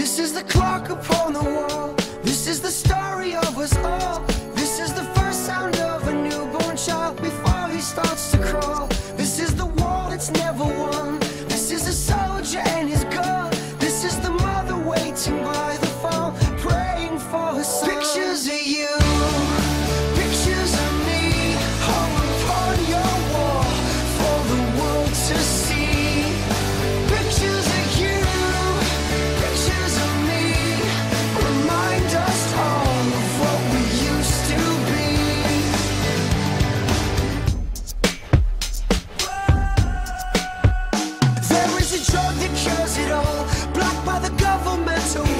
This is the clock upon the wall. This is the story of us all. This is the first sound. so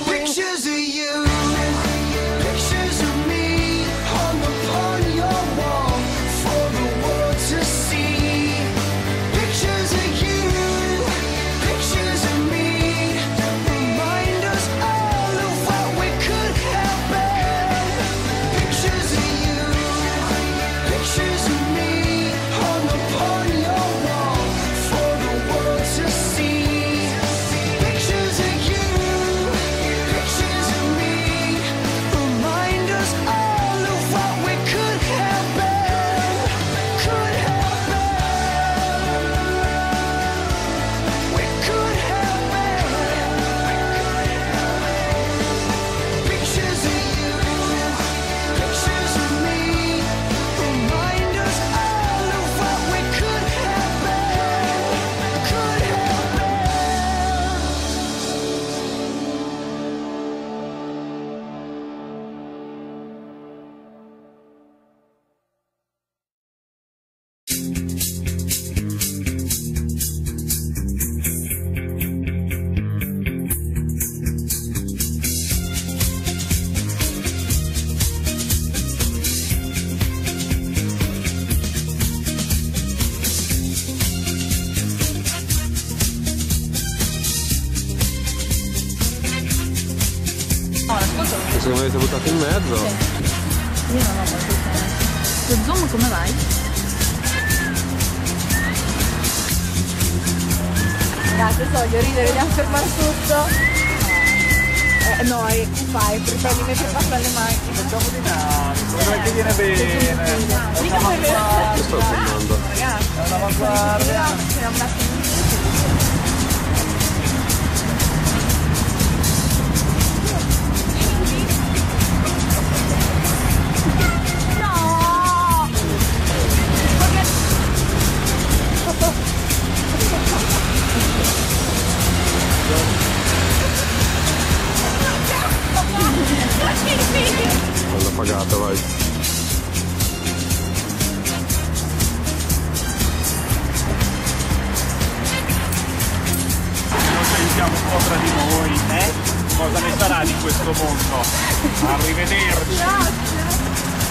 Pictures of you. Secondo me siete buttati in mezzo. Sì. Io non ho molto tempo. Lo zoom come vai? Ragazzi, so, voglio ridere, vogliamo fermare tutto. Eh, no, fai, prendi me per passare le macchine. Facciamo di là, non è che viene bene. Mica per... Io sto filmando. Ragazzi, è una vanguardia. C'è un attimo. out the road. Non sentiamo tra di noi, eh? Cosa ne sarà di questo mondo? Arrivederci! Grazie!